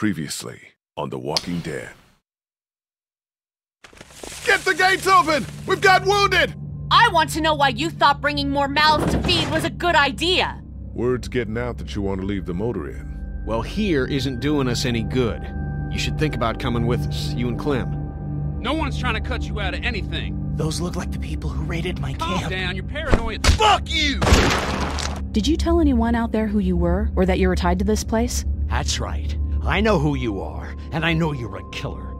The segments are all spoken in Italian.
Previously on The Walking Dead. Get the gates open! We've got wounded! I want to know why you thought bringing more mouths to feed was a good idea. Word's getting out that you want to leave the motor in. Well, here isn't doing us any good. You should think about coming with us, you and Clem. No one's trying to cut you out of anything. Those look like the people who raided my Calm camp. down, you're paranoid. Fuck you! Did you tell anyone out there who you were, or that you were tied to this place? That's right. I know who you are, and I know you're a killer.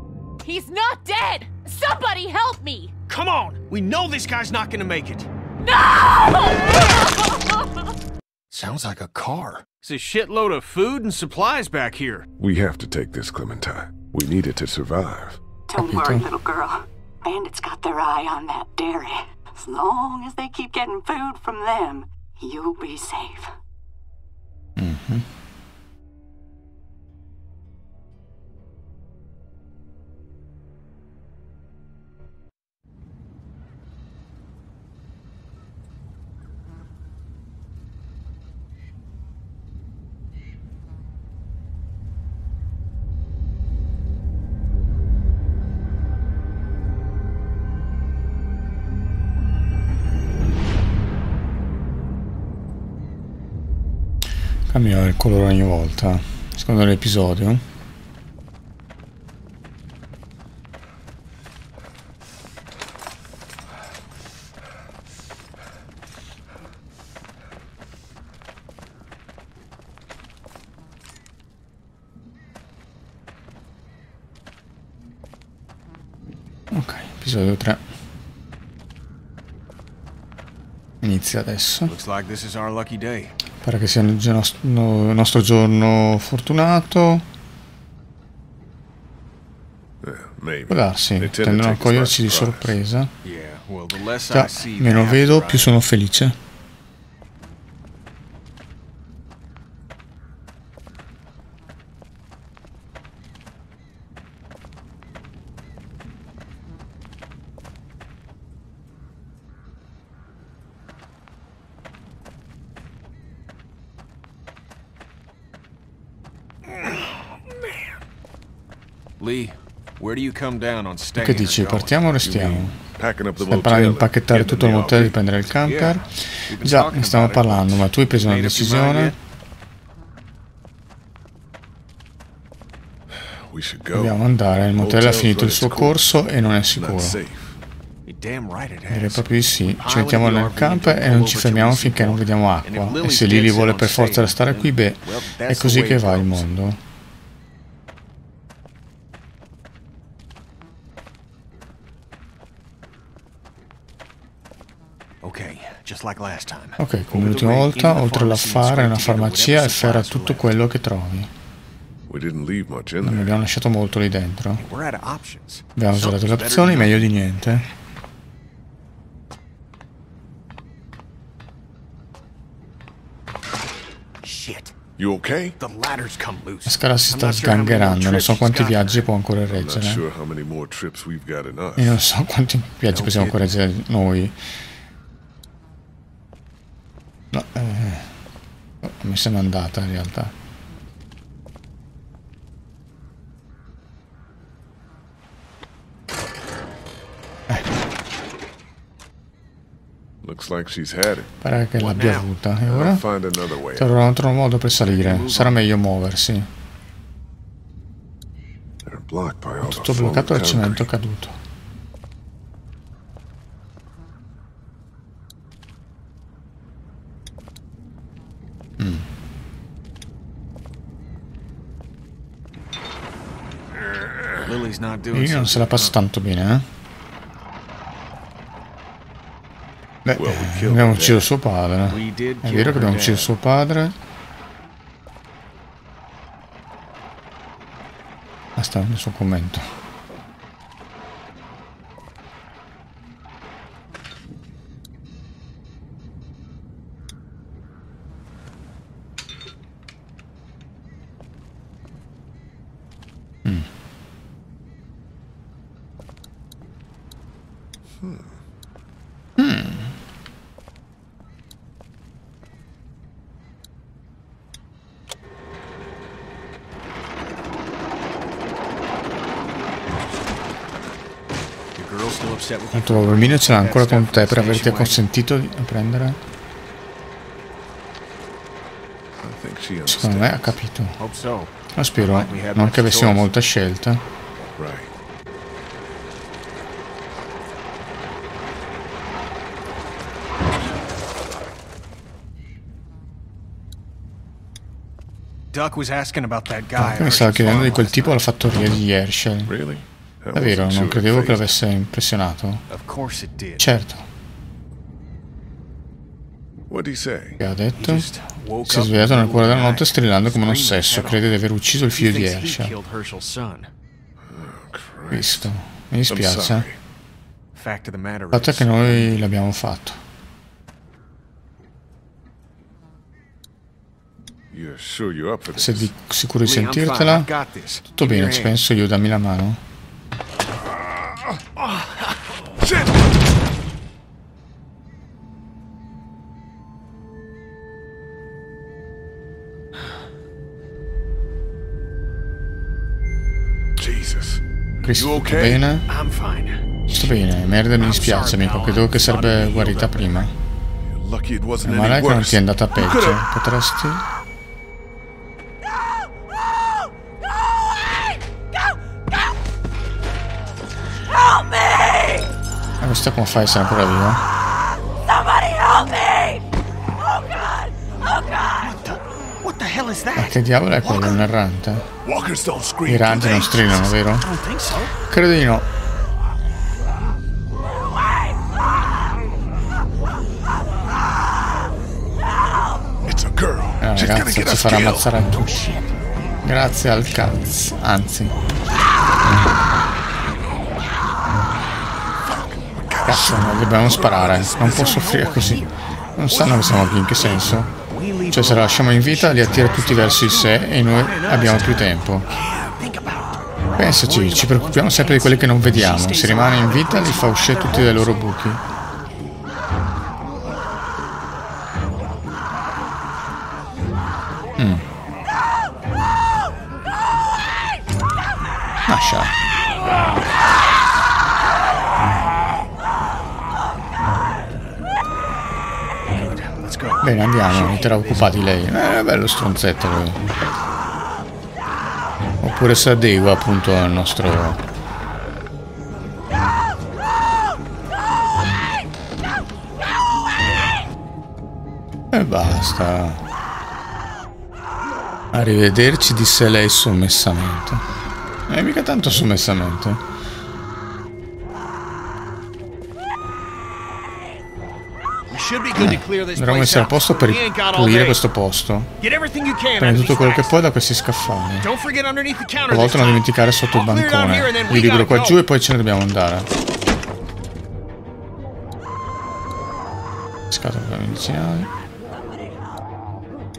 He's not dead! Somebody help me! Come on! We know this guy's not gonna make it! No! Sounds like a car. It's a shitload of food and supplies back here. We have to take this, Clementine. We need it to survive. Don't worry, little girl. Bandits got their eye on that dairy. As long as they keep getting food from them, you'll be safe. Mm-hmm. Cambia il colore ogni volta, secondo l'episodio. Ok, episodio 3. Inizia adesso. Looks like this is our lucky day. Pare che sia il nostro giorno fortunato. Eh. Può darsi, tendono a coglierci di sorpresa. Già, meno vedo, più sono felice. Lee, where do you come down on staying Che dici, partiamo o restiamo? Stai parlando di impacchettare tutto il motel, di RV? prendere il camper? Già, ne stiamo parlando, ma tu hai preso una decisione. Dobbiamo andare, il motel ha finito il suo corso e non è sicuro. Direi proprio di sì. Ci mettiamo nel into e non ci fermiamo finché non vediamo acqua. E se Lily vuole per forza restare qui, beh, è così che va il mondo. Okay, just like last time. Ok, come l'ultima volta, oltre all'affare, una farmacia e ferra tutto quello che trovi. We didn't leave much in Non there. abbiamo lasciato molto lì dentro. Abbiamo usato le opzioni, better meglio di niente. Shit. You okay? The ladder's come loose. La scala si I'm sta not sure how many more sgangherando, non so trips quanti viaggi può ancora reggere. Io non so quanti viaggi possiamo ancora reggere noi. No, eh, oh, mi se n'è andata in realtà. Pare che l'abbia avuta. E ora? Troverò un altro modo per salire. Sarà meglio muoversi. Tutto bloccato dal cemento caduto. Io non se la passo tanto bene, eh. Beh, Well, we eh, killed abbiamo ucciso suo padre. We did È vero che abbiamo ucciso suo padre. Basta il suo commento. You. Tanto Wolverine ce l'ha ancora con te per averti consentito di prendere. Secondo me ha capito. Lo spero, non che avessimo molta scelta. Duck was asking about that guy. Anche mi stava chiedendo di quel tipo alla fattoria di Herschel. Davvero, non credevo che l'avesse impressionato. Certo, che ha detto. Si è svegliato nel cuore della notte strillando come un ossesso. Crede di aver ucciso il figlio di Herschel. Visto. Mi I'm dispiace. Il fatto è che noi l'abbiamo fatto. Sei sicuro di sentirtela? Tutto bene, ci penso io, dammi la mano. You tutto okay? bene? I'm fine. Sto bene, merda mi dispiace amico, credevo che sarebbe guarita prima. Ma è che non ti è andata peggio. Potresti... Ma questa come fai a essere ancora viva? What the hell is Ma that? che diavolo è quello, un errante? I they? non strillano, vero? Credo di no. It's a girl. La She's gonna ragazza get ci us farà killed. ammazzare a tutti. Grazie al cazzo. Anzi. Cazzo, noi dobbiamo sparare. Non può soffrire così. Non sanno che siamo qui, in che senso? Cioè se la lasciamo in vita li attira tutti verso di sé e noi abbiamo più tempo. Pensaci, ci preoccupiamo sempre di quelli che non vediamo. Se rimane in vita li fa uscire tutti dai loro buchi. Andiamo, inizierà occupati lei. Eh, bello stronzetto. Oppure si adegua appunto al nostro... E basta. Arrivederci, disse lei sommessamente. E mica tanto sommessamente. Dovremmo place essere a posto per pulire questo posto. Prendi tutto quello che puoi da questi scaffali. A volte non dimenticare sotto il bancone. Li libero qua giù e poi ce ne dobbiamo andare. Scatola dei medicinali.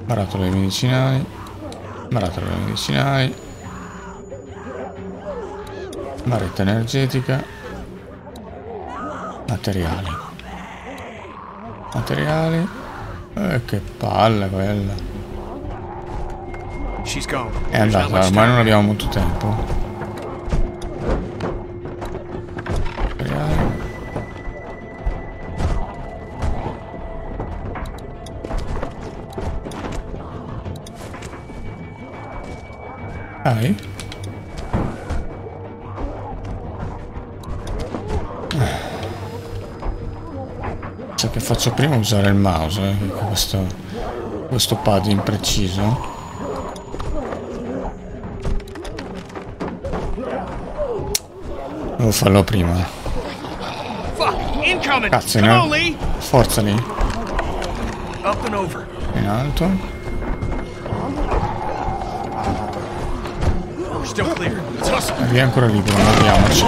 Barattolo dei medicinali. Barattolo dei medicinali. Barretta energetica. Materiali. Materiali. Eh, che palle quella. È andata, ormai non abbiamo molto tempo. Faccio prima è usare il mouse, eh, questo, questo pad impreciso. Devo farlo prima. Cazzo, no? Forza lì. In alto. E via ancora libero, muoviamoci.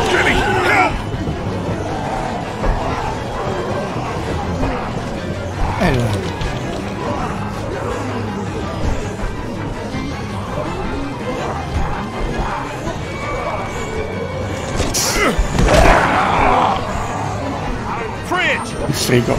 Frigo.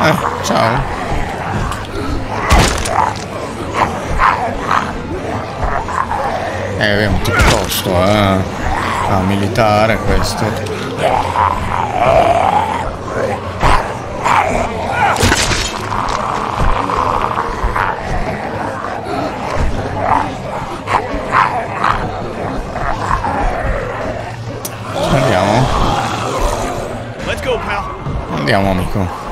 Out! Ciao. Eh, è un tipo tosto, eh. Ah, militare questo. Andiamo amico.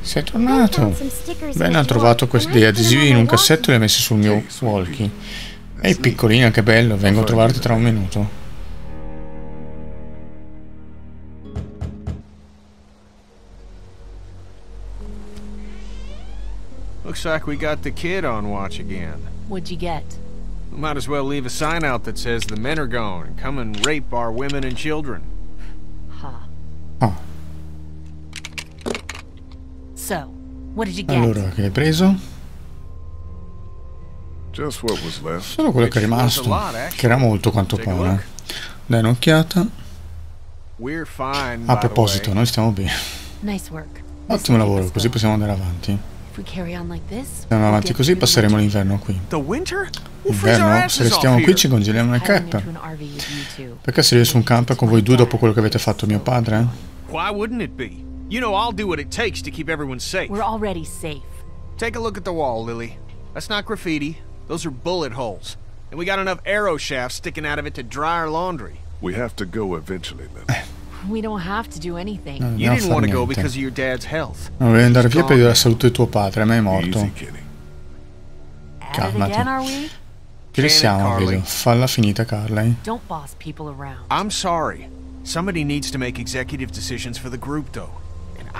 Sei tornato. Ben ha trovato questi adesivi in un cassetto e li ha messi sul mio walkie. Ehi piccolina, che bello, vengo a trovarti tra un minuto. Looks like we got the kid on watch again. What'd you get? We might as well leave a sign out that says the men are gone and come and rape our women and children. So, what did you get? allora, che hai preso? Just what was left. Solo quello che è rimasto, che era molto quanto pare. Dai un'occhiata. We're fine. A proposito, noi stiamo bene. Nice work. Ottimo lavoro, così possiamo andare avanti. If we carry on like this, Se andiamo avanti così passeremo l'inverno qui. L'inverno, se restiamo qui ci congeliamo nel camper. Perché salire su un camper con voi due dopo quello che avete fatto mio padre? Why wouldn't it be? You know I'll do what it takes to keep everyone safe. We're already safe. Take a look at the wall, Lily. That's not graffiti. Those are bullet holes. And we got enough arrow shafts sticking out of it to dry our laundry. We have to go eventually, Lily. We don't have to do anything. Non You didn't want to go because of your dad's health. Non volevi andare via per la salute di tuo padre, ma è morto. Easy, Kenny. At it Calmati. again, are? Che ne siamo, Carly. vedo. Falla finita, Carly. Don't boss people around. I'm sorry. Somebody needs to make executive decisions for the group, though.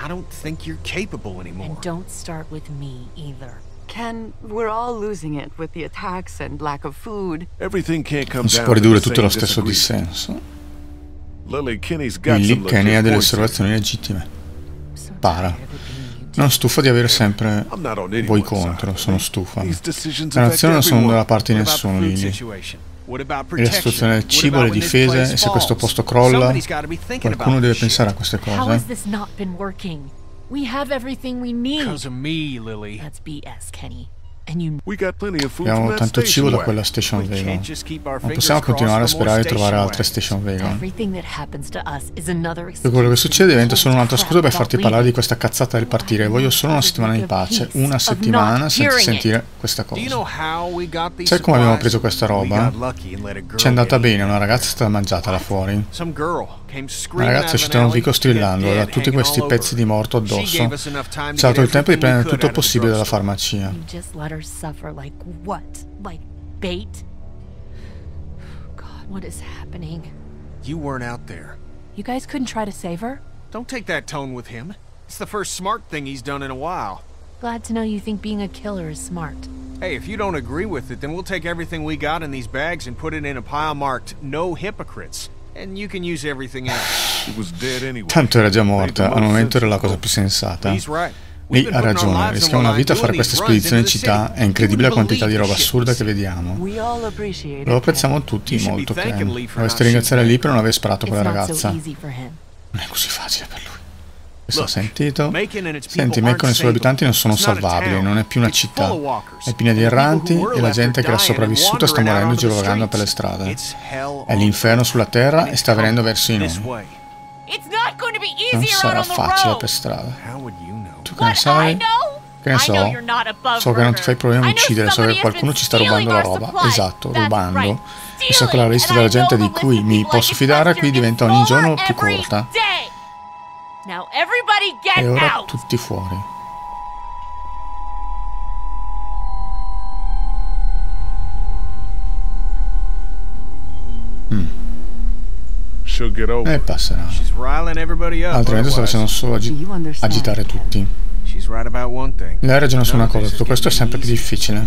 I don't think you're capable anymore. And don't start with me either. Ken, we're all losing it with the attacks and lack of food. Everything can't come Non si può to ridurre the tutto lo same stesso dissenso. Lily, Kenny's got Lily, some Kenny ha delle osservazioni legittime. Para. Non stufo di avere sempre voi contro, sono stufa. Affect nazioni non sono dalla parte di nessuno, Lily. E la situazione del cibo, le difese, place e se questo falls? posto crolla, Somebody's gotta be thinking about qualcuno deve this pensare a queste How has cose. this not been working? We have everything we need. Because of me, Lily. That's BS, Kenny. And you We got plenty of food Abbiamo tanto cibo da wagon. quella station our Non possiamo continuare a sperare di trovare altre station Vega. Everything that happens to us is another E quello che succede diventa solo un'altra scusa per farti parlare di questa cazzata del partire. Voglio solo una settimana di pace. Una settimana senza sentire questa cosa. Sai come abbiamo preso questa roba? Ci è andata bene, una ragazza è stata mangiata là fuori. Some girl came Una ragazza è out uscita da an un vico alley, strillando, dead, tutti questi pezzi di morto addosso. gave us enough time to Ci ha dato il tempo di prendere tutto il out of the possibile dalla farmacia. You just let her suffer like what? Like bait? God, what is happening? You weren't out there. You guys couldn't try to save her? Don't take that tone with him. It's the first smart thing he's done in a while. Glad to know you think being a killer is smart. Hey, if you don't agree with it, then we'll take everything we got in these bags and put it in a pile marked no hypocrites. Tanto era già morta, al momento era la cosa to più sensata. Lì ha ragione, rischiamo una vita a fare runs spedizioni in città, è incredibile la quantità di roba assurda che vediamo. Lo apprezziamo tutti molto, Ken. Dovresti ringraziare lì per non aver sparato quella ragazza. Non è così facile per lui. Questo Look, sentito? Senti, Macon e i suoi abitanti non sono salvabili, non è più una città. È piena di erranti e la gente che era sopravvissuta sta morendo girovagando per le strade. È l'inferno sulla terra e sta venendo verso di noi. Non sarà facile per strada. Tu che ne sai? Che ne so? So che non ti fai problemi a uccidere, so che qualcuno ci sta rubando la roba. Esatto, rubando. E so che la lista della gente di cui mi posso fidare qui diventa ogni giorno più corta. Now everybody get E ora out. tutti fuori. She'll get over E it. passerà. She's riling everybody up. Altrimenti facendo solo agi- agitare tutti. She's right about one thing. Lei ragiona su una cosa, tutto questo è sempre più easy. difficile.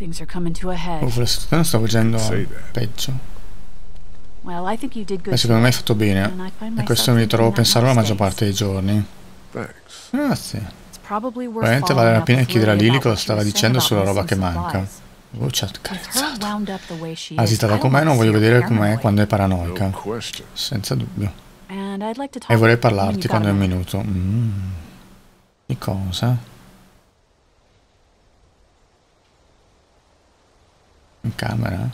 Things are coming to a head. Oh, situazione sta facendo peggio. Well, I think you did good. Beh, secondo me hai fatto And bene. I find E questo myself mi ritrovo a pensarlo la maggior parte dei giorni. Grazie. It's probably worth Veramente vale la pena chiedere a Lily cosa stava dicendo sulla roba che manca. Oh, c'ha With her cazzato. Agitata com'è non voglio vedere com'è quando è No paranoica. Senza dubbio. E vorrei parlarti quando è un minuto. Mm. Di cosa? In camera?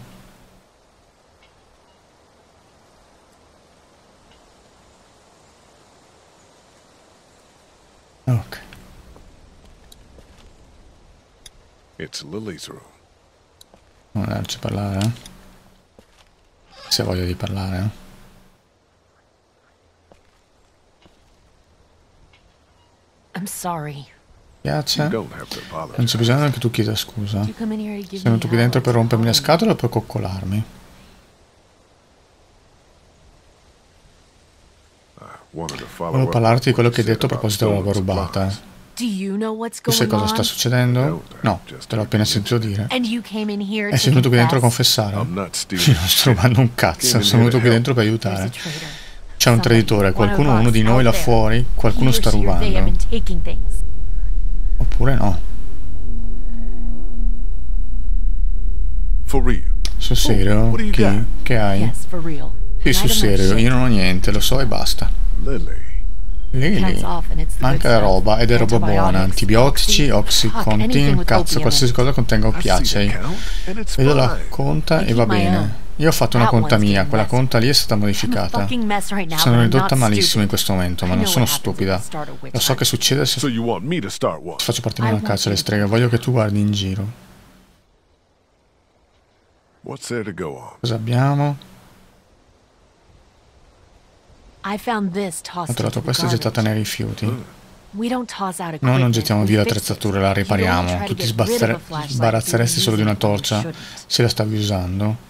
Ok. It's Lily's room. Non andarci a parlare? eh? Se voglio di parlare. eh? I'm sorry. Piace? Non c'è bisogno che tu chieda scusa. Sei venuto qui dentro per rompermi le it's scatole o per coccolarmi? Volevo parlarti di quello che hai detto a proposito della roba rubata. Tu sai cosa sta succedendo? No, te l'ho appena sentito dire. E sei venuto qui dentro a confess? confessare? Io non sto rubando un cazzo, sono venuto qui dentro per aiutare. C'è un traditore, qualcuno, uno di noi là fuori, qualcuno sta rubando. Oppure no. For real. Sul serio? Chi? Che hai? Yes, for real. Sì, sul serio, io non ho niente, lo so e basta. Lily. Manca la roba ed è roba buona. Antibiotici, oxycontin, cazzo, qualsiasi cosa contenga oppiacei. and it's Vedo la conta e va bene. Io ho fatto una conta mia, quella conta lì è stata modificata. Sono ridotta malissimo in questo momento, ma non sono stupida. Lo so che succede se faccio partire I una caccia alle streghe. Voglio che tu guardi in giro. Cosa abbiamo? Ho trovato questa gettata nei rifiuti. We don't toss out No, equipment, non gettiamo via l'attrezzatura, la ripariamo. Tu ti sbarazzeresti solo di una torcia se la stavi usando. Dai,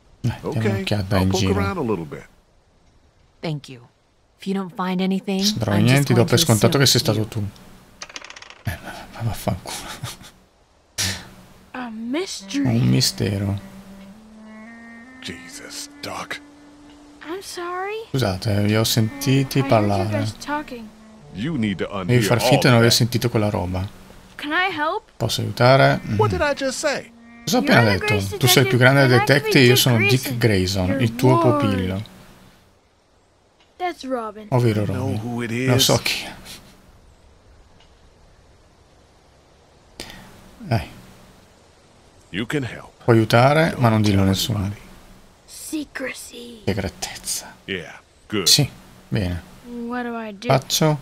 diamo Okay, un'occhiata I'll in poke giro. around a little bit. Thank you. If you don't find anything, Se non trovi I'm just niente, do per to scontato che sei stato tu. Eh, ma vaffanculo. Un mistero. Jesus, Doc. I'm sorry. Scusate, vi ho sentiti parlare. Devi far all finta di non aver sentito quella roba. Posso aiutare? Mm. What did I just say? Cosa ho appena detto? Tu sei il più grande detective, e io sono Dick Grayson, il tuo pupillo. Ovvero Robin. Lo is? so chi è. Dai, help. puoi aiutare, ma non dillo a nessuno. Segretezza. Sì, bene. Faccio?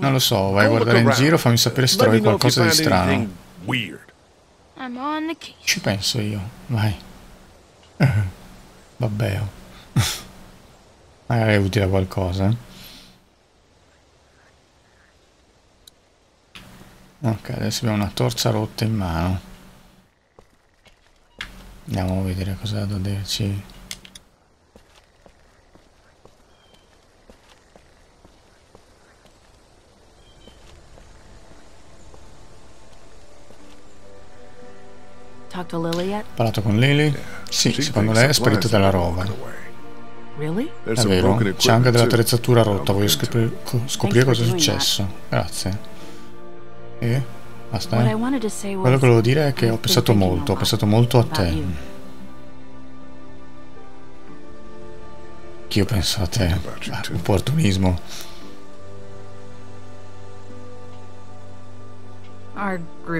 Non lo so, vai a guardare in giro, fammi sapere se trovi qualcosa di strano. I'm on the case. Ci penso io, vai. Vabbè. oh. Magari è utile a qualcosa. eh. Ok, adesso abbiamo una torcia rotta in mano. Andiamo a vedere cosa da dirci. Talk to Lily yet? Parlato con Lily? Sì, secondo lei è sparito dalla roba. È vero, c'è anche dell'attrezzatura rotta, voglio scopri- scoprire cosa è successo. Grazie. E? Basta, What I eh? wanted to say was Quello che volevo dire è che ho pensato molto, ho pensato molto a te. Che io penso a te. You Ah, opportunismo.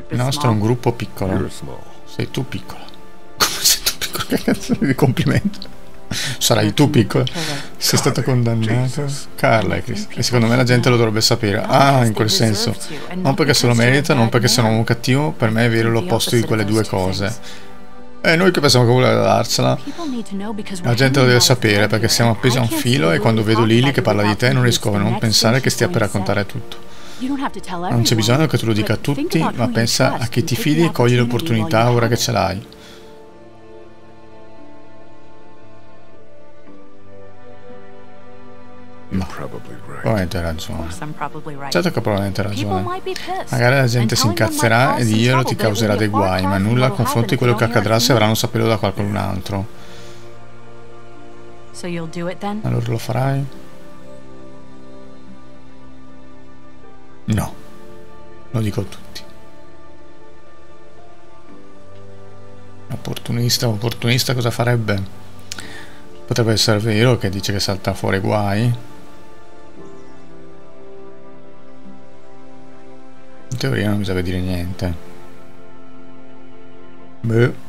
Il nostro è un gruppo piccolo. Sei tu piccolo. Come sei tu piccolo? Che cazzo di complimento? Sarai tu piccolo. Sei stato condannato. Jesus. Carla e Chris. E secondo me la gente lo dovrebbe sapere. Ah, in quel senso. Non perché se lo merita, non perché sono un cattivo, per me è vero l'opposto di quelle due cose. E noi che pensiamo che voleva darsela? La gente lo deve sapere perché siamo appesi a un filo e quando vedo Lily che parla di te non riesco a non pensare che stia per raccontare tutto. Non c'è bisogno che tu lo dica a tutti, ma pensa a chi ti fidi e cogli l'opportunità ora che ce l'hai. Ma probabilmente hai ragione. Certo che probabilmente hai ragione. Magari la gente si incazzerà e dirglielo ti causerà dei guai, ma nulla a confronto di quello che accadrà se avranno saperlo da qualcun altro. Allora lo farai? No. Lo dico a tutti. Opportunista, opportunista cosa farebbe? Potrebbe essere vero che dice che salta fuori guai. In teoria non bisogna dire niente. Beh.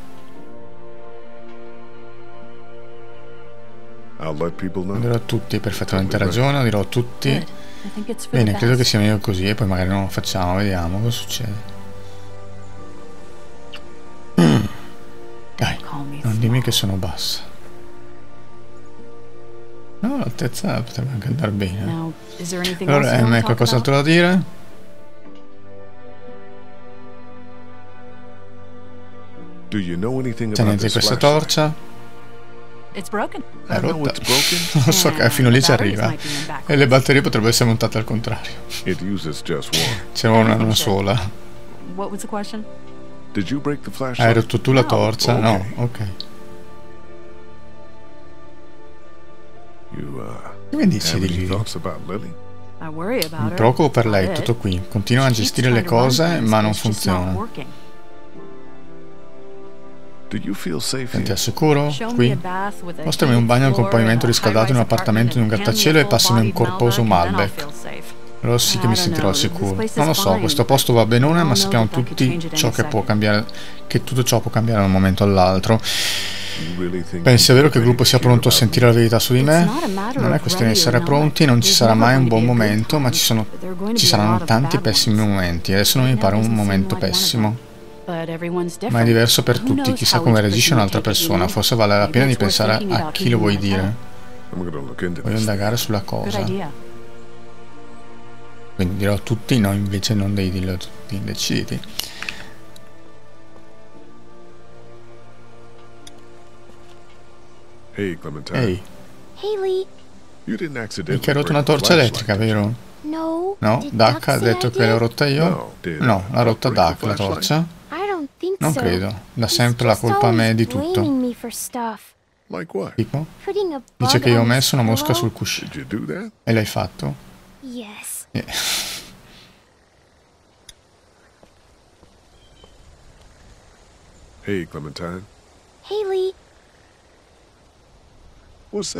Dirò a tutti, perfettamente ragione, dirò a tutti. Bene, credo che sia meglio così e poi magari non lo facciamo, vediamo cosa succede. Dai, non dimmi che sono bassa. No, l'altezza potrebbe anche andare bene. Allora, Em, hai qualcos'altro da dire? C'è niente questa torcia? È rotta. Non so che fino lì ci arriva. E le batterie potrebbero essere montate al contrario. Ce n'è una, una sola. Hai rotto tu la torcia? No, ok. Che mi dici di Lily? Mi preoccupo per lei, tutto qui. Continua a gestire le cose, ma non funziona. Senti al sicuro? Qui? Mostrami un bagno con pavimento riscaldato in un appartamento in un grattacielo e passami un corposo Malbec. Allora sì che mi sentirò al sicuro. Non lo so, questo posto va benone, ma sappiamo tutti ciò che può cambiare, che tutto ciò può cambiare da un momento all'altro. Pensi davvero che il gruppo sia pronto a sentire la verità su di me? Non è questione di essere pronti, non ci sarà mai un buon momento, ma ci, sono, ci saranno tanti pessimi momenti. Adesso non mi pare un momento pessimo. Ma è diverso per tutti, chissà come reagisce un'altra persona, forse vale la pena di pensare a chi lo vuoi dire. Voglio indagare sulla cosa. Quindi dirò a tutti, no, invece non devi dirlo a tutti, decidi. Hey, Clementine. Ehi, Haley, mica hai rotto una torcia elettrica, vero? no. No, Duck ha detto che l'ho rotta io? No, l'ha rotta Duck la torcia. Non credo, dà He's sempre la colpa a me di tutto. Tipo? Dice che io ho messo una mosca sul cuscino. E l'hai fatto? Yes. Eh. Hey, Clementine. Haley,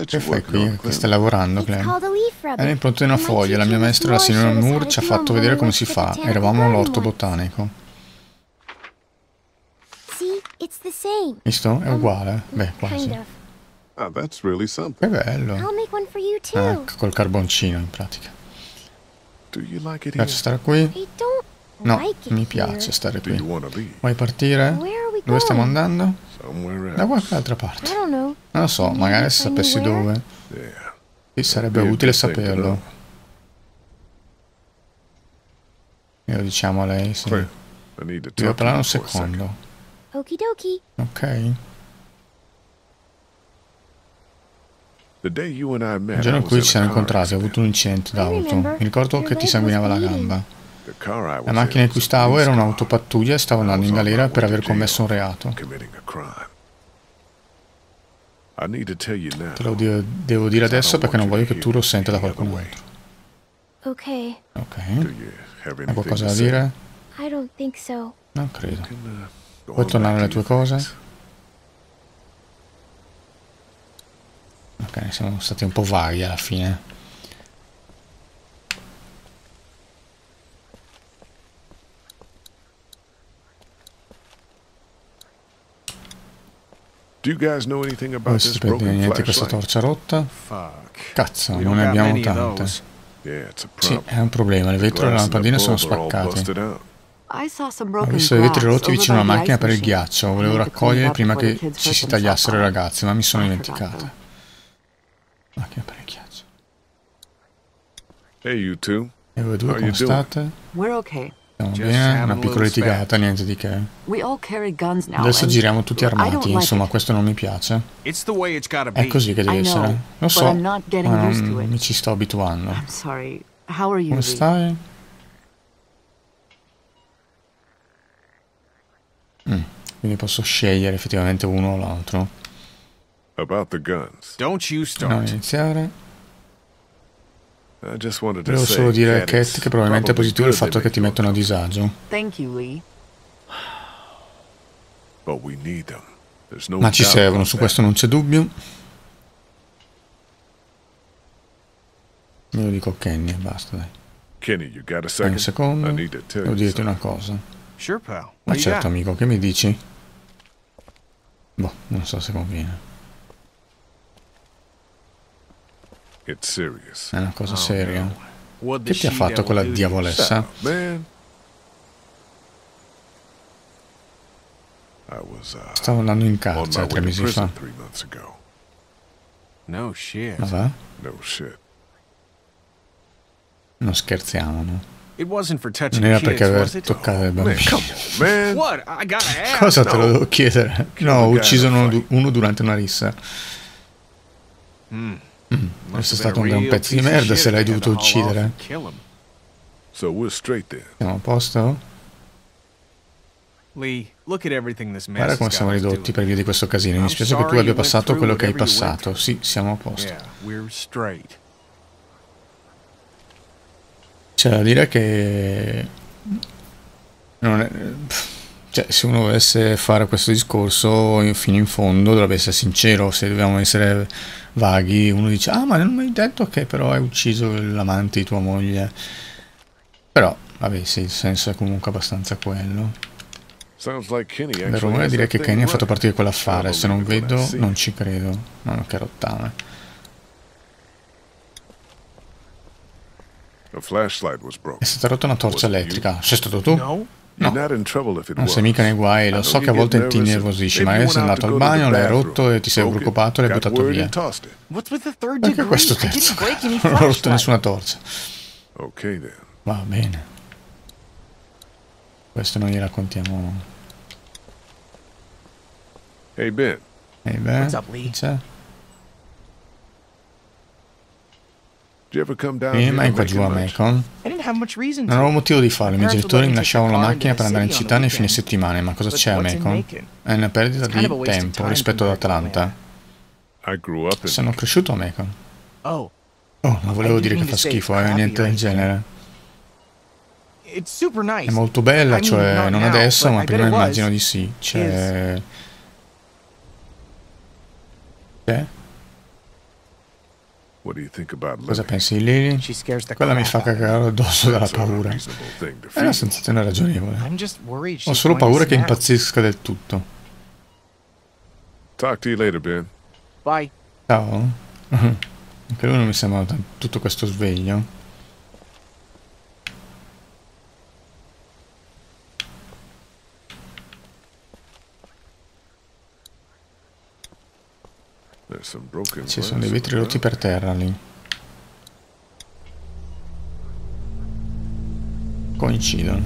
Che fai qui? Che stai lavorando, Clem? Era impronto di una foglia, la mia maestra, la signora Moore, ci ha fatto vedere come si fa. Eravamo all'orto botanico. It's the same. Visto? È uguale. Beh, Kind quasi. of. Ah, that's really something. Che bello. I'll make one for you too. Ecco, col carboncino in pratica. Do you like it piace stare qui? I don't No, like it mi here. piace stare Do you qui. want to leave? Vuoi partire? Where are we Dove stiamo going? andando? Da qualche altra parte. Non lo so, magari se sapessi dove. Sì, sarebbe utile saperlo. E lo diciamo a lei, sì. Devo parlare un secondo. Okie dokie. Ok. The day you and I met, Il giorno I in was cui ci siamo car incontrati ho avuto un incidente d'auto. Mi ricordo che ti sanguinava la gamba. The car I was La macchina in cui stavo era un'autopattuglia e stavo andando in I was on galera per aver commesso un reato. Te lo devo, dire adesso perché non voglio che tu lo senta da qualcun altro. Okay. Ok. Hai qualcosa da dire? Non credo. Vuoi tornare alle tue cose? Ok, siamo stati un po' vaghi alla fine. Do you guys know anything Voi about this sapete broken niente di questa torcia rotta? Cazzo, non ne abbiamo tante. Sì, è un problema, le vetro e le lampadine sono spaccate. Visto i vetri rotti vicino alla macchina per il ghiaccio. Volevo raccogliere prima che ci si tagliassero i ragazzi, ma mi sono dimenticata. Macchina per il ghiaccio. Hey, you two. E voi due come state? Stiamo bene, una piccola litigata, niente di che. Adesso giriamo tutti armati, insomma questo non mi piace. È così che deve essere. Lo so, ma non mi ci sto abituando. Come stai? Quindi posso scegliere effettivamente uno o l'altro. About the guns. Don't you start. Non iniziare. Volevo solo dire a Cat che probabilmente è positivo il fatto che ti mettono a disagio. Ma ci servono, su questo non c'è dubbio. Io lo dico a Kenny e basta, dai. Kenny, you got a second? Un secondo, devo dirti una cosa. Ma certo, amico, che mi dici? Boh, non so se conviene. È una cosa seria. Che ti ha fatto quella diavolessa? Stavo andando in carcere tre mesi fa. No shit. Ma va? Non scherziamo, no? Non era perché aver toccato il bambino. Cosa te lo devo chiedere? No, ho ucciso uno, uno durante una rissa. Mm. Mm. Questo è stato un gran pezzo di merda se l'hai dovuto uccidere. Siamo a posto? Guarda come siamo ridotti per via di questo casino. Mi spiace che tu abbia passato quello che hai passato. Sì, siamo a posto. C'è da dire che... Non è... Cioè, se uno volesse fare questo discorso fino in fondo dovrebbe essere sincero, se dobbiamo essere vaghi, uno dice ah ma non mi hai detto che però hai ucciso l'amante di tua moglie. Però, vabbè sì, il senso è comunque abbastanza quello. Il rumore dire che Kenny ha fatto partire quell'affare, se non vedo non ci credo. No, che rottame. È stata rotta una torcia elettrica. Sei stato tu? No. Non sei mica nei guai, lo so che a volte ti innervosisci, ma sei andato al bagno, l'hai rotto e ti sei preoccupato e l'hai buttato via. Anche questo terzo. Non ho rotto nessuna torcia. Va bene. Questo noi raccontiamo. Hey Ben. Hey Ben. C'è? Vieni mai qua giù a Macon? Non avevo motivo di farlo, i miei genitori mi lasciavano la macchina per andare in città nei fine settimana, ma cosa c'è a Macon? È una perdita di tempo rispetto ad Atlanta. Sono cresciuto a Macon. Oh, non volevo dire che fa schifo, eh, niente del genere. È molto bella, cioè non adesso, ma prima immagino di sì. C'è... C'è? Cosa pensi di Lily? Quella mi fa cagare addosso dalla paura. È una sensazione ragionevole. Ho solo paura che impazzisca del tutto. Talk to you later, Ben. Bye. Ciao. Anche lui non mi sembra tutto questo sveglio. Ci sono dei vetri rotti per terra lì. Coincidono.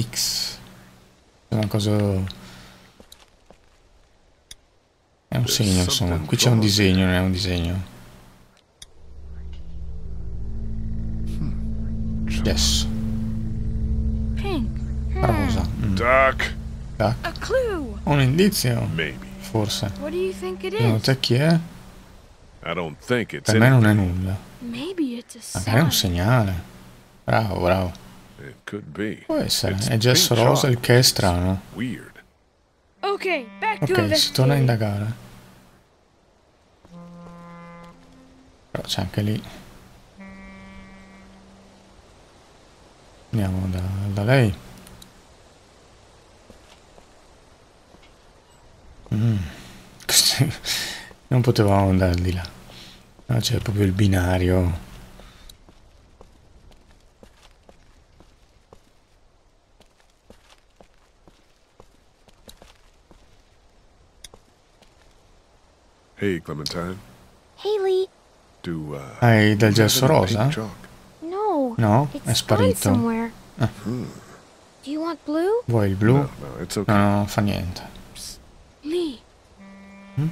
X. È una cosa... È un segno, insomma. Qui c'è un disegno, non è un disegno. Yes. Rosa. Mm. Duck. Duck. A clue. Un indizio? Maybe. Forse. What do you think it Secondo is? te chi è? I don't think it's Per me non è nulla. Maybe it's a Magari è un segnale. Bravo, bravo. It could be. Può essere. It's È gesso pink rosa, il che è strano. Weird. Okay, back to Ok, si torna a indagare. Però c'è anche lì. Andiamo da, da lei. Mm. Non potevamo andare di là. Ah, c'è proprio il binario. Hey, Clementine. Hey, Lee. Do, uh, Hai del gesso rosa? No. No? È sparito. Ah. Do you want blue? Vuoi il blu? No, no, okay. no, no, fa niente. Lee. Hmm?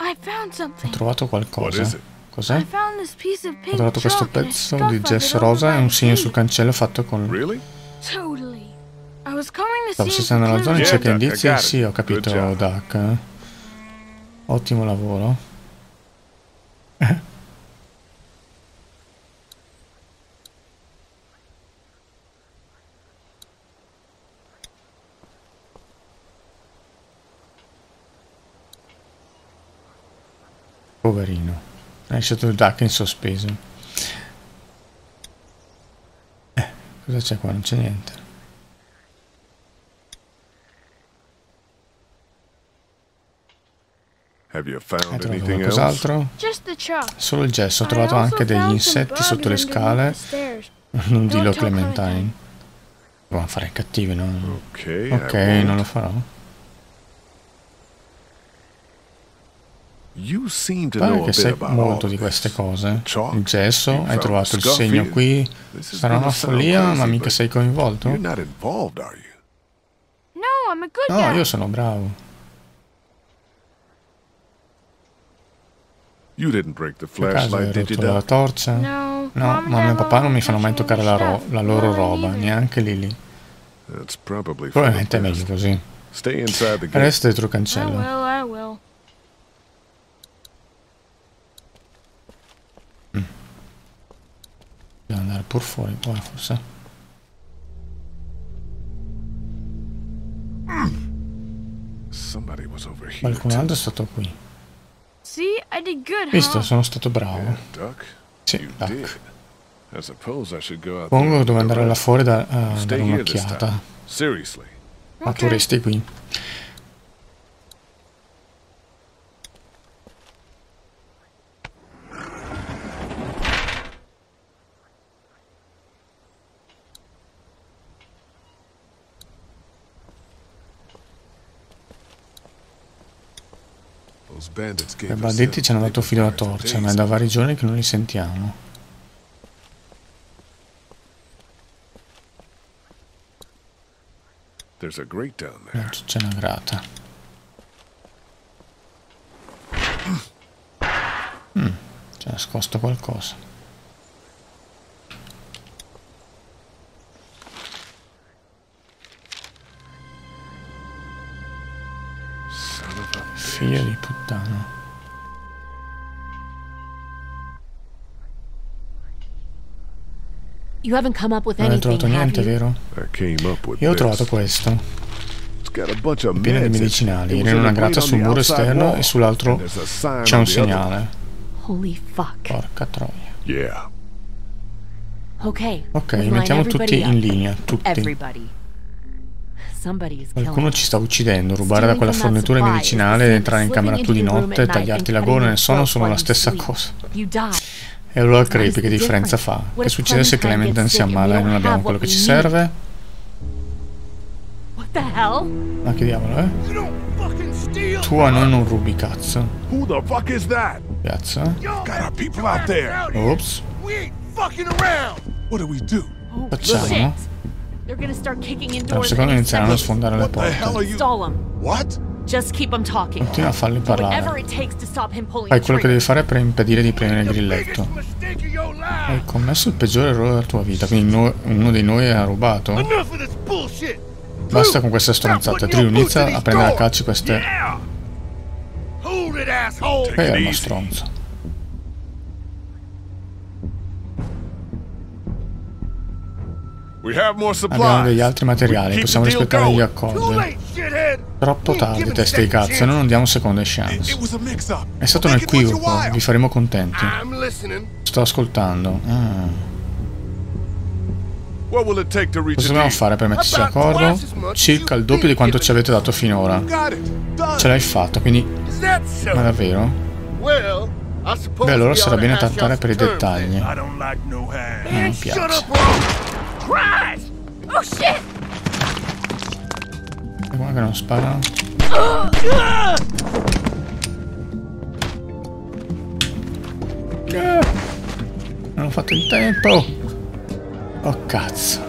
I found Ho something. trovato qualcosa. Cos'è? Ho trovato questo pezzo di gesso rosa e un segno sul cancello fatto con... Really? Totally. I was coming to Stavo assistendo alla zona in Yeah, cerca indizi? Sì, ho capito. Duck. Ottimo lavoro. Poverino. Ha lasciato il Duck in sospeso. Eh, cosa c'è qua? Non c'è niente. Have you Hai found trovato anything else? qualcos'altro? Solo il gesso, ho trovato anche degli insetti sotto le scale. Non dillo Clementine. Dobbiamo fare cattivi, no? Okay, Ok, non lo farò. You seem to Pare know a che bit sai about molto di queste cose. Il gesso, hai trovato il segno qui. Sarà una follia, ma mica sei coinvolto? No, I'm a good No, guy. io sono bravo. You didn't break the Per caso hai flashlight, did you, rotto la torcia? No, No, e Dad papà non mi fanno mai toccare la, ro- la loro roba, neanche Lily. Probabilmente è meglio così. Resta dietro il I cancello. Devo andare pur fuori, qua forse. Somebody was over here. Qualcun altro è stato qui. See, I did good, Visto, sono stato bravo. Sì, Duck. Suppongo che devo andare là fuori da, Stay dare un'occhiata. Ma tu resti qui. I banditti ci hanno dato filo a torcia, ma è da vari giorni che non li sentiamo. C'è una grata. Mm, c'è nascosto qualcosa. Figlio di puttana. Non hai trovato have niente, you? vero? I came up with Io ho this. trovato questo, It's got a bunch of pieno di medicinali. Era in una grata sul on the muro outside esterno e sull'altro And there's a sign c'è un segnale. Holy fuck. Porca troia. Yeah. Okay. Ok, mettiamo everybody tutti in linea, tutti. Everybody. Somebody is killing Qualcuno us. ci sta uccidendo, rubare da quella fornitura medicinale e the entrare in camera tu di notte, at night tagliarti and la gola, your ne sono, la you stessa cosa. E allora crepi, che differenza fa? Che succede se Clementine si ammala e non abbiamo quello che ci serve? Ma che diavolo, eh? Tu a noi non rubi, cazzo. There. Ops. Facciamo? Tra un secondo any inizieranno a sfondare le porte. Continua a farli parlare. it takes to stop him pulling Fai the quello che devi fare per impedire di premere il grilletto. Hai commesso il peggiore errore della tua vita, quindi no- uno di noi ha rubato? Enough of this bullshit. Basta con queste stronzate. Trio inizia a prendere a calci queste... Uno stronzo. Abbiamo degli altri materiali, possiamo rispettare gli accordi. Troppo tardi, testa di cazzo, e non diamo seconde chance. È stato un equivoco, vi faremo contenti. Sto ascoltando. Ah. Cosa dobbiamo fare per metterci d'accordo? Circa il doppio di quanto ci avete dato finora. Ce l'hai fatto, quindi... Ma davvero? Beh, allora sarà bene trattare per i dettagli. then. I don't like no hands. Non mi piace. Christ! Oh shit! Guarda che non spara. Non ho fatto in tempo. Oh cazzo.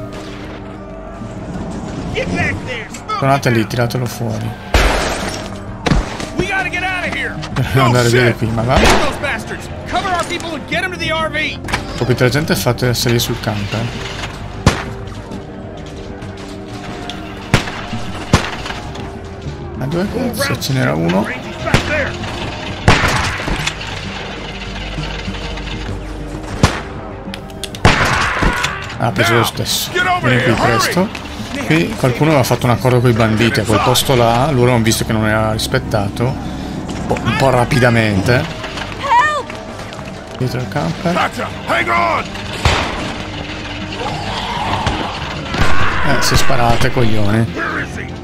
Tornate lì, tiratelo fuori. Dobbiamo andare via da qui, ma va. Un po' più la gente fate salire sul camper. Ma dove cazzo? Ce n'era uno? Ha preso lo stesso. Vieni qui presto. Qui qualcuno aveva fatto un accordo con i banditi a quel posto là. Loro hanno visto che non era rispettato. Un po', un po rapidamente. Dietro il camper. Eh, si sparate, coglioni.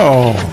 Oh.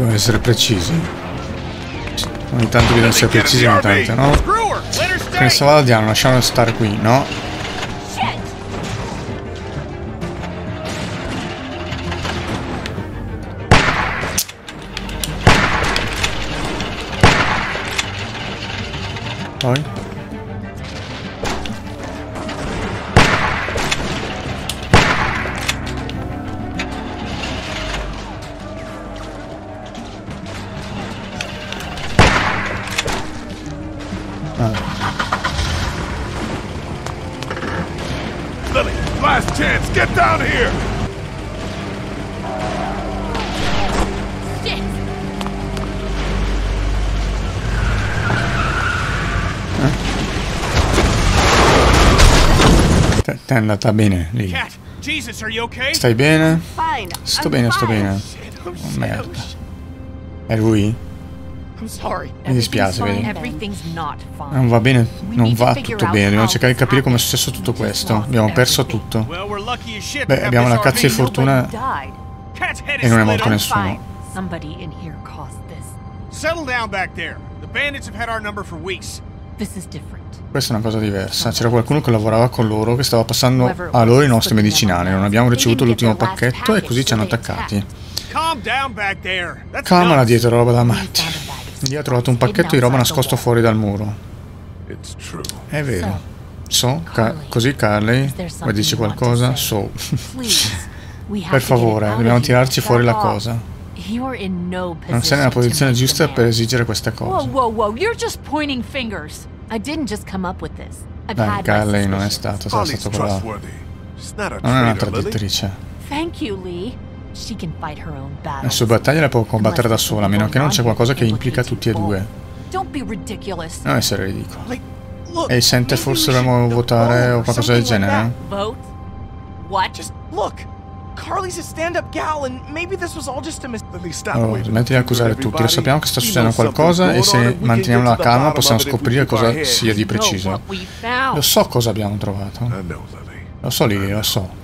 Bisogna essere precisi. Ogni tanto bisogna essere precisi, ogni tanto, no? Pensavo al diavolo, lasciamolo stare qui, no? Down here. Te è andata bene lì. Cat, Jesus, are you okay? Stai bene? Fine. Sto I'm bene, sto fine. bene. Oh, merda. È lui? I'm sorry. Mi dispiace, vedi? Everything's not fine. Non va bene, non va tutto bene. Dobbiamo cercare di capire come è successo tutto questo. Abbiamo perso tutto. Beh, have abbiamo this la cazzo di fortuna e is non è morto nessuno. Questa è una cosa diversa. C'era qualcuno che lavorava con loro che stava passando a loro i nostri medicinali. Non abbiamo ricevuto l'ultimo pacchetto e così ci hanno attaccati. Calma là dietro, roba da matti. Lì ha trovato un pacchetto di roba nascosto fuori dal muro. È vero. So, Ca- così Carly, vuoi dirci qualcosa? So. per favore, dobbiamo tirarci fuori la cosa. Non sei nella posizione giusta per esigere this. I've Dai, Carly non è stato, sarà stato a Non è una traditrice. Thank you, Lee. Battles. sue battaglie le può combattere da sola, a meno che non c'è qualcosa che implica tutti e due. Don't be ridiculous. Non essere ridicolo. E sente forse dovremmo votare o qualcosa del genere? Vote? What? Just look. Carly's a stand-up gal, and maybe this was all just a mis- that. Lily, stop. Allora, a smetti di accusare tutti. Lo sappiamo che sta succedendo qualcosa e se manteniamo la calma possiamo scoprire cosa sia di preciso. Lo so cosa abbiamo trovato. Lo so lì, lo so.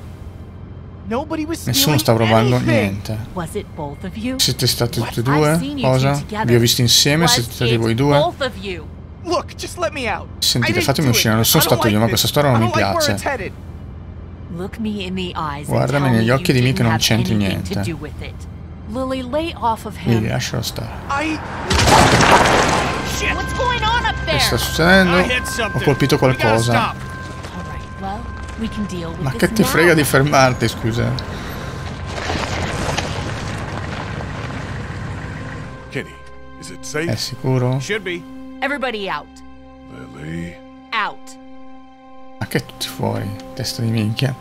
Nobody was Nessuno sta rubando anything. niente. Was it both of you? Siete stati tutti e I've due? seen you two Cosa? together. Vi ho visti insieme? Siete stati voi due? Both of you. Look, just let me out. I Sentite, fatemi uscire, non sono stato io, like ma questa storia non I mi don't like where piace. it's headed. Look me in the eyes and Guardami tell negli me occhi e you dimmi che non have c'entri anything niente. to do with it. Lily, lay off of Lì, him. lascialo stare. I Shit! What's going on up Che there? sta succedendo? I hit Ho something. colpito qualcosa. Ma che ti frega di fermarti, scusa. Kenny, is it safe? È sicuro? Should be. Everybody out. Lily. Out. Ma che tutti fuori? Testa di minchia.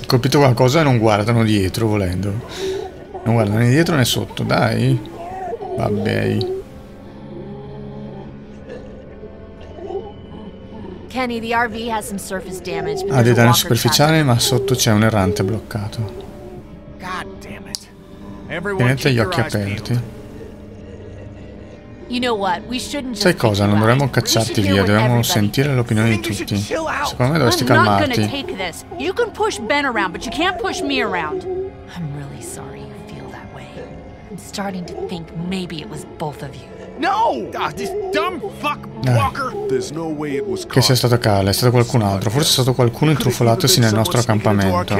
Ho colpito qualcosa e non guardano dietro volendo. Non guardano né dietro né sotto, dai. Vabbè. Kenny, the RV has some surface damage, but Ha dei danni superficiali, ma sotto c'è un errante bloccato. God damn it. Everyone Tenete gli occhi aperti. Sai cosa? Non dovremmo cacciarti via, dobbiamo sentire l'opinione di tutti. Secondo me dovresti calmarti. I'm starting to think maybe it was both of you. No! Ah, this dumb fuck Dai. walker. There's no way it was Che sia stato Carl, è stato qualcun altro. Forse è stato qualcuno intruffolatosi nel nostro accampamento.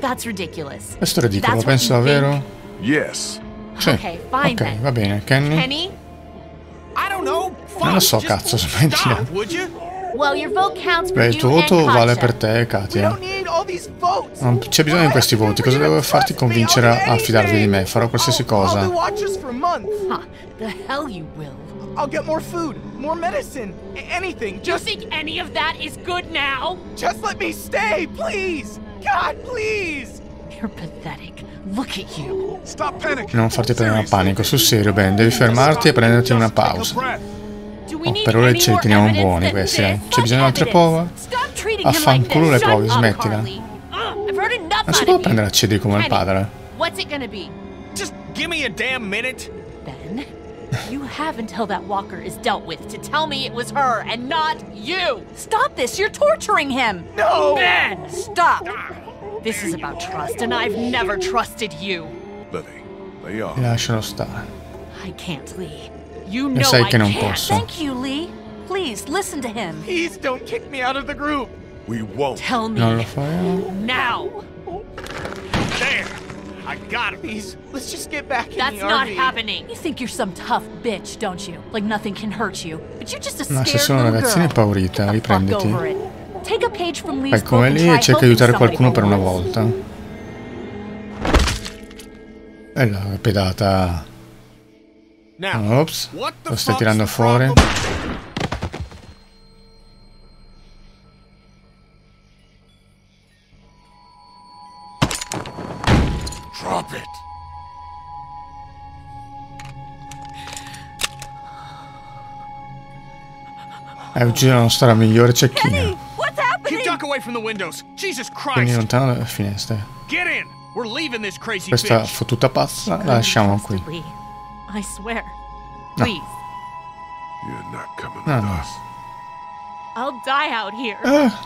That's ridiculous. Questo è ridicolo, That's penso davvero? Yes. Sì. Ok, va bene. Kenny? Kenny? I don't know. Non lo so, cazzo, smettila. Stop, would you? Well, your vote counts for Beh, il you tuo voto vale per te, Katia. don't need all these votes. Non c'è bisogno di questi voti. Cosa devo farti convincere a fidarvi di me? Farò qualsiasi cosa. watches for months. Huh, the hell you will. I'll get more food, more medicine, anything. You Just, think any of that is good now? just let me stay, please. God, please. You're pathetic. Look at you. Stop panicking. Non farti prendere panico. Sul serio, Ben. Devi fermarti e prenderti una pausa. Do we Oh, need per ora ce li teniamo buoni questi, this? eh. C'è bisogno di altre Fuck prove? evidence. Stop treating him like Affanculo le prove, smettila. Carly. Ugh, I've heard enough Non si può prendere a cedi come il padre. What's it gonna be? Just give me a damn minute. Ben, you have until that walker is dealt with to tell me it was her and not you. Stop this! You're torturing him! No. Ben, Stop! this is about trust, and I've never trusted you. Lily, they are. Mi lasciano stare. I can't, Lee. You know sai I che non can't. posso. Thank you, Lee. Please, listen to him. Please don't kick me out of the group. We won't. Tell me Non lo faremo. now. There. I got him. Please, let's just get back in That's the not RV. happening. You think you're some tough bitch, don't you? Like nothing can hurt you. But you're just a Ma se scared sono little ragazzina girl. impaurita, riprenditi. over it. Take a page from Lee's Fai book come and lì try e cerca di aiutare qualcuno per una once. volta. E la pedata. Now, Ops. what the Lo stai fuck's tirando fuori. Hai ucciso la nostra migliore cecchina. What's happening? Keep duck away from the windows. Jesus Quindi Christ. lontano dalle finestre. Get in. We're leaving this crazy Questa fottuta pazza la lasciamo qui. I swear. No. Please. You're not coming No, with no. us. I'll die out here. Ah,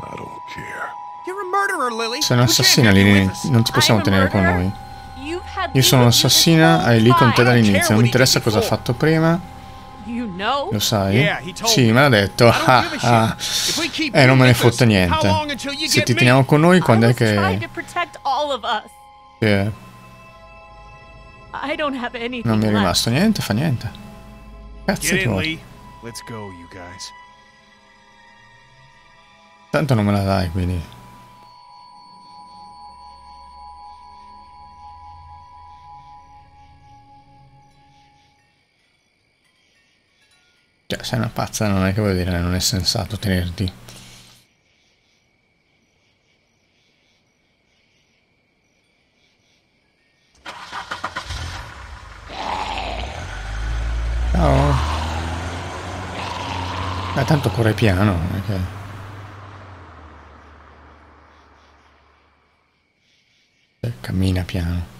I don't care. You're a murderer, Lily. sei un'assassina Lily, non ti possiamo tenere con murderer? noi. Io sono un'assassina, hai lì con te dall'inizio, non mi interessa cosa ha fatto prima, lo sai? Yeah, Sì, me. l'ha detto. Ah, ah. If we keep E non me ne fotte niente. Se ti teniamo con noi, quando è che... to non mi è rimasto niente, fa niente. Cazzo Get in, go. Tanto non me la dai, quindi... Cioè, sei una pazza, non è che vuol dire non è sensato tenerti. Ciao. Ma tanto corre piano, è che... Eh, Cammina piano.